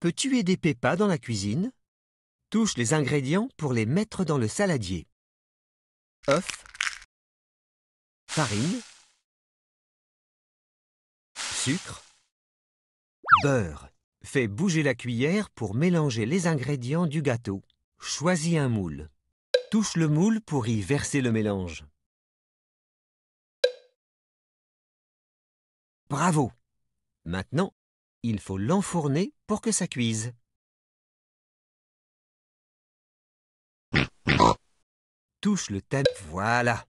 peux-tu aider Peppa dans la cuisine? Touche les ingrédients pour les mettre dans le saladier. œufs, farine, sucre, beurre. Fais bouger la cuillère pour mélanger les ingrédients du gâteau. Choisis un moule. Touche le moule pour y verser le mélange. Bravo Maintenant, il faut l'enfourner pour que ça cuise. Touche le thème. Voilà.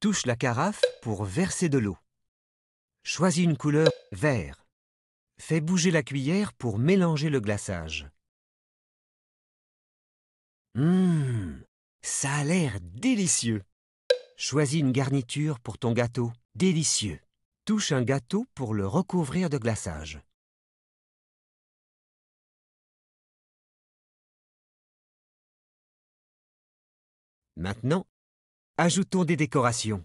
Touche la carafe pour verser de l'eau. Choisis une couleur vert. Fais bouger la cuillère pour mélanger le glaçage. Hum, ça a l'air délicieux. Choisis une garniture pour ton gâteau. Délicieux. Touche un gâteau pour le recouvrir de glaçage. Maintenant, ajoutons des décorations.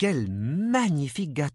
Quel magnifique gâteau